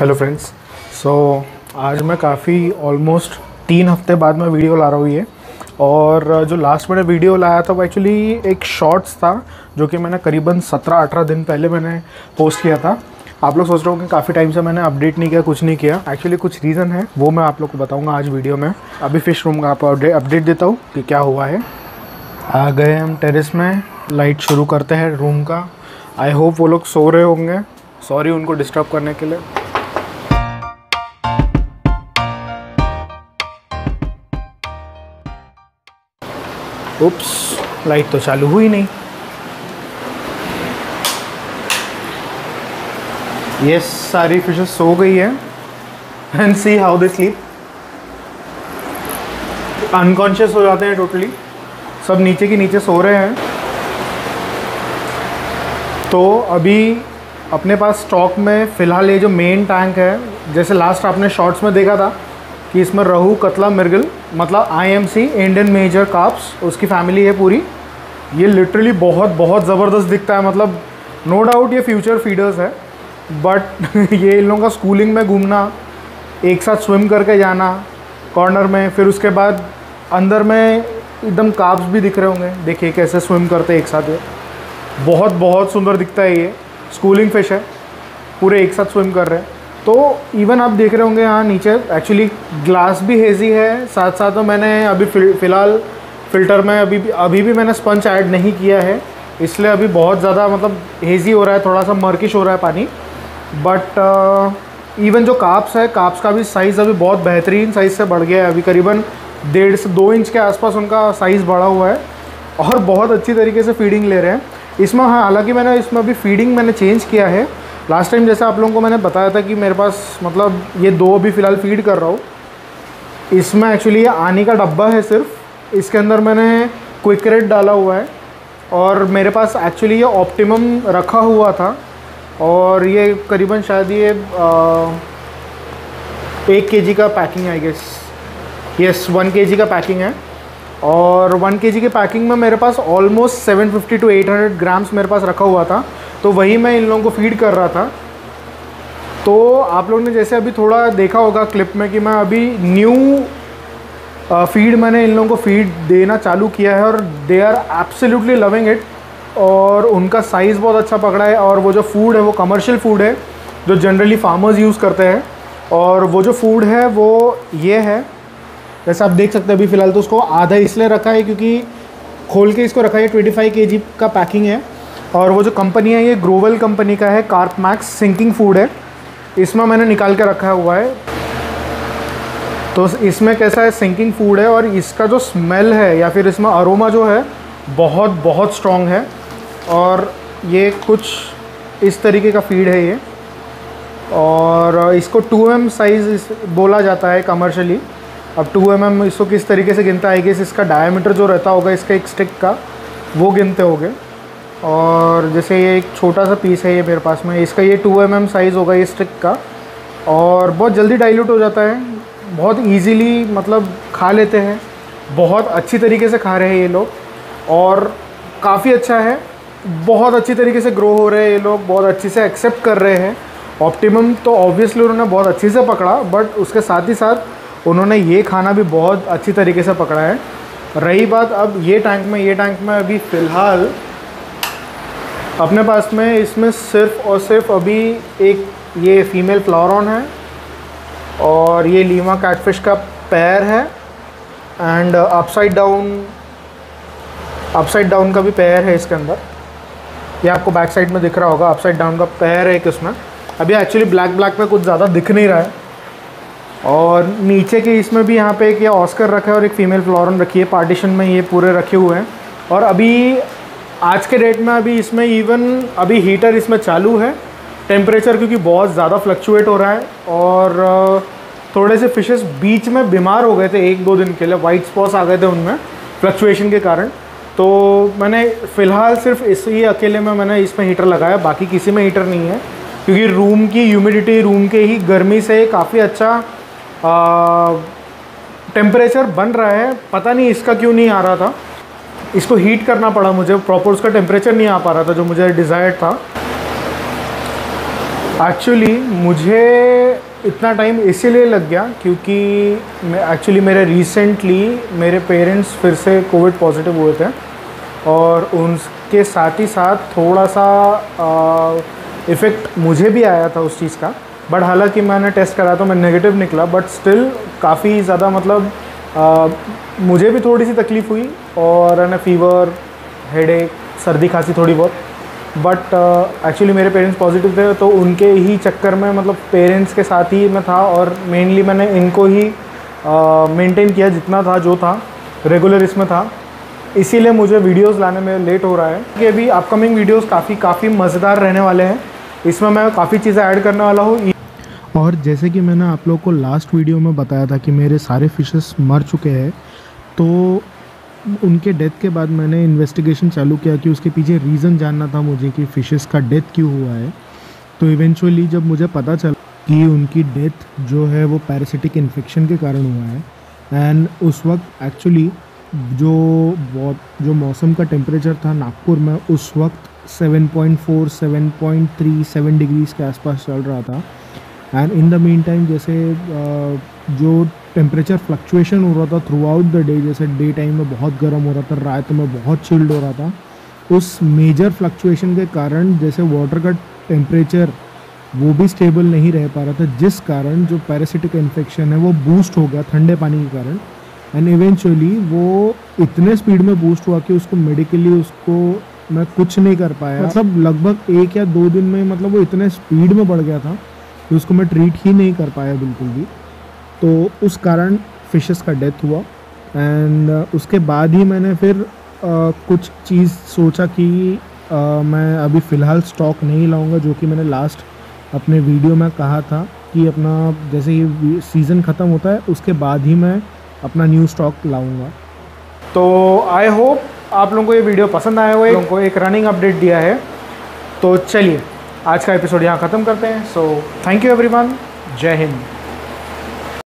Hello friends so आज मैं काफ़ी ऑलमोस्ट तीन हफ़्ते बाद मैं वीडियो ला रहा हूँ ये। और जो लास्ट मैंने वीडियो लाया था वो एक्चुअली एक शॉर्ट्स था, जो कि मैंने करीबन 17-18 दिन पहले मैंने पोस्ट किया था। आप लोग सोच रहे हो कि काफ़ी टाइम से मैंने अपडेट नहीं किया, कुछ नहीं किया। एक्चुअली कुछ रीज़न है, वो मैं आप लोग को बताऊँगा आज वीडियो में। अभी फ़िश रूम का आप अपडेट देता हूँ कि क्या हुआ है। आ गए हम टेरेस में लाइट शुरू करते हैं रूम का। आई होप वो लोग सो रहे होंगे। सॉरी उनको डिस्टर्ब करने के लिए। उप्स लाइट तो चालू हुई नहीं। ये सारी फिशेस सो गई है। And see how they sleep unconscious हो जाते हैं टोटली सब नीचे के नीचे सो रहे हैं। तो अभी अपने पास स्टॉक में फ़िलहाल ये जो मेन टैंक है, जैसे लास्ट आपने शॉर्ट्स में देखा था कि इसमें रहू कतला मिर्गल मतलब आईएमसी इंडियन मेजर काप्स उसकी फैमिली है पूरी। ये लिटरली बहुत बहुत ज़बरदस्त दिखता है मतलब नो डाउट ये फ्यूचर फीडर्स है बट ये इन लोगों का स्कूलिंग में घूमना, एक साथ स्विम करके जाना कॉर्नर में, फिर उसके बाद अंदर में एकदम काप्स भी दिख रहे होंगे। देखिए कैसे स्विम करते एक साथ ये। बहुत बहुत सुंदर दिखता है ये। स्कूलिंग फ़िश है। पूरे एक साथ स्विम कर रहे हैं। तो इवन आप देख रहे होंगे यहाँ नीचे एक्चुअली ग्लास भी हेज़ी है साथ साथ तो मैंने अभी फ़िलहाल फ़िल्टर में अभी अभी भी मैंने स्पंच ऐड नहीं किया है, इसलिए अभी बहुत ज़्यादा मतलब हेज़ी हो रहा है, थोड़ा सा मर्किश हो रहा है पानी। बट इवन जो काप्स है काप्स का भी साइज़ अभी बहुत बेहतरीन साइज़ से बढ़ गया है। अभी करीबन डेढ़ से दो इंच के आसपास उनका साइज़ बढ़ा हुआ है और बहुत अच्छी तरीके से फीडिंग ले रहे हैं। इसमें हाँ हालाँकि मैंने इसमें अभी फीडिंग मैंने चेंज किया है लास्ट टाइम जैसे आप लोगों को मैंने बताया था कि मेरे पास मतलब ये दो अभी फ़िलहाल फ़ीड कर रहा हूँ। इसमें एक्चुअली ये आने का डब्बा है सिर्फ़। इसके अंदर मैंने क्विक रेड डाला हुआ है और मेरे पास एक्चुअली ये ऑप्टिमम रखा हुआ था और ये करीबन शायद ये आ, एक के का पैकिंग है आई गेस यस वन के का पैकिंग है और वन के की पैकिंग में मेरे पास ऑलमोस्ट 750 टू 800 ग्राम्स मेरे पास रखा हुआ था। तो वही मैं इन लोगों को फ़ीड कर रहा था। तो आप लोग ने जैसे अभी थोड़ा देखा होगा क्लिप में कि मैं अभी न्यू फ़ीड मैंने इन लोगों को फ़ीड देना चालू किया है और they are absolutely loving it और उनका साइज़ बहुत अच्छा पकड़ा है और वो जो फ़ूड है, वो कमर्शियल फ़ूड है, जो जनरली फार्मर्स यूज़ करते हैं और वो जो फ़ूड है, वो ये है। जैसे आप देख सकते हैं अभी फ़िलहाल तो उसको आधा इसलिए रखा है क्योंकि खोल के इसको रखा है ट्वेंटी फाइव के का पैकिंग है। और वो जो कंपनी है, ये ग्रोवल कंपनी का है कार्प मैक्स सिंकिंग फ़ूड है। इसमें मैंने निकाल के रखा हुआ है। तो इसमें कैसा है सिंकिंग फ़ूड है और इसका जो स्मेल है या फिर इसमें अरोमा जो है, बहुत बहुत स्ट्रॉन्ग है। और ये कुछ इस तरीके का फ़ीड है ये। और इसको 2 एम साइज़ बोला जाता है कमर्शली अब 2 एम एम इसको किस तरीके से गिनता है कि इसका डायमीटर जो रहता होगा, इसका एक स्टिक का, वो गिनते होंगे। और जैसे ये एक छोटा सा पीस है ये मेरे पास में। इसका ये 2 एम एम साइज़ होगा ये स्टिक का। और बहुत जल्दी डाइल्यूट हो जाता है। बहुत इजीली मतलब खा लेते हैं। बहुत अच्छी तरीके से खा रहे हैं ये लोग। और काफ़ी अच्छा है। बहुत अच्छी तरीके से ग्रो हो रहे हैं ये लोग। बहुत अच्छे से एक्सेप्ट कर रहे हैं। ऑप्टिमम तो ऑब्वियसली उन्होंने बहुत अच्छे से पकड़ा बट उसके साथ ही साथ उन्होंने ये खाना भी बहुत अच्छी तरीके से पकड़ा है। रही बात अब ये टैंक में। ये टैंक में अभी फ़िलहाल अपने पास में इसमें सिर्फ़ और सिर्फ़ अभी एक ये फीमेल फ्लावरॉन है और ये लीमा कैटफिश का पैर है and upside down upside down का भी पैर है इसके अंदर। ये आपको बैक साइड में दिख रहा होगा अपसाइड डाउन का पैर है एक इसमें। अभी एक्चुअली ब्लैक ब्लैक में कुछ ज़्यादा दिख नहीं रहा है। और नीचे के इसमें भी यहाँ पे एक ये ऑस्कर रखा है और एक फ़ीमेल फ्लोरन रखी है। पार्टीशन में ये पूरे रखे हुए हैं। और अभी आज के डेट में अभी इसमें इवन अभी हीटर इसमें चालू है। टेम्परेचर क्योंकि बहुत ज़्यादा फ्लक्चुएट हो रहा है और थोड़े से फिशेस बीच में बीमार हो गए थे एक दो दिन के लिए वाइट स्पॉट्स आ गए थे उनमें फ्लक्चुएशन के कारण। तो मैंने फ़िलहाल सिर्फ़ इस इसी अकेले में मैंने इसमें हीटर लगाया, बाकी किसी में हीटर नहीं है। क्योंकि रूम की ह्यूमिडिटी रूम के ही गर्मी से काफ़ी अच्छा टेम्परेचर बन रहा है। पता नहीं इसका क्यों नहीं आ रहा था। इसको हीट करना पड़ा मुझे। प्रॉपर उसका टेम्परेचर नहीं आ पा रहा था जो मुझे डिज़ायर था। एक्चुअली मुझे इतना टाइम इसीलिए लग गया क्योंकि एक्चुअली मेरे रिसेंटली मेरे पेरेंट्स फिर से कोविड पॉजिटिव हुए थे और उनके साथ ही साथ थोड़ा सा इफ़ेक्ट मुझे भी आया था उस चीज़ का। बट हालाँकि मैंने टेस्ट करा तो मैं नेगेटिव निकला बट स्टिल काफ़ी ज़्यादा मतलब आ, मुझे भी थोड़ी सी तकलीफ़ हुई। और है ना फीवर हेड सर्दी खांसी थोड़ी बहुत। बट एक्चुअली uh, मेरे पेरेंट्स पॉजिटिव थे तो उनके ही चक्कर में मतलब पेरेंट्स के साथ ही मैं था और मेनली मैंने इनको ही मेंटेन uh, किया जितना था जो था रेगुलर इसमें था। इसीलिए मुझे वीडियोस लाने में लेट हो रहा है। कि अभी अपकमिंग वीडियोस काफ़ी काफ़ी मज़ेदार रहने वाले हैं। इसमें मैं काफ़ी चीज़ें ऐड करने वाला हूँ। और जैसे कि मैंने आप लोग को लास्ट वीडियो में बताया था कि मेरे सारे फिशेस मर चुके हैं तो उनके डेथ के बाद मैंने इन्वेस्टिगेशन चालू किया कि उसके पीछे रीज़न जानना था मुझे कि फ़िशेस का डेथ क्यों हुआ है। तो इवेंचुअली जब मुझे पता चला कि उनकी डेथ जो है वो पैरासिटिक इन्फेक्शन के कारण हुआ है एंड उस वक्त एक्चुअली जो बहुत, जो मौसम का टेम्परेचर था नागपुर में, उस वक्त 7.4 7.3 7 डिग्रीज़ के आसपास चल रहा था। And in the mean time जैसे जो टेम्परेचर फ्लक्चुएशन हो रहा था थ्रू आउट द डे जैसे डे टाइम में बहुत गर्म हो रहा था रात में बहुत चिल्ड हो रहा था उस मेजर फ्लक्चुएशन के कारण जैसे वाटर का टेम्परेचर वो भी स्टेबल नहीं रह पा रहा था जिस कारण जो पैरासिटिक इन्फेक्शन है वो बूस्ट हो गया ठंडे पानी के कारण। एंड इवेंचुअली वो इतने स्पीड में बूस्ट हुआ कि उसको मेडिकली उसको मैं कुछ नहीं कर पाया। मतलब लगभग एक या दो दिन में मतलब वो इतने स्पीड में बढ़ गया था कि उसको मैं ट्रीट ही नहीं कर पाया बिल्कुल भी। तो उस कारण फिशेस का डेथ हुआ। एंड uh, उसके बाद ही मैंने फिर uh, कुछ चीज़ सोचा कि uh, मैं अभी फ़िलहाल स्टॉक नहीं लाऊँगा जो कि मैंने लास्ट अपने वीडियो में कहा था कि अपना जैसे ही सीज़न ख़त्म होता है उसके बाद ही मैं अपना न्यू स्टॉक लाऊँगा। तो आई होप आप लोगों को ये वीडियो पसंद आया हुआ है को एक रनिंग अपडेट दिया है। तो चलिए आज का एपिसोड यहाँ ख़त्म करते हैं। सो थैंक यू एवरीवन जय हिंद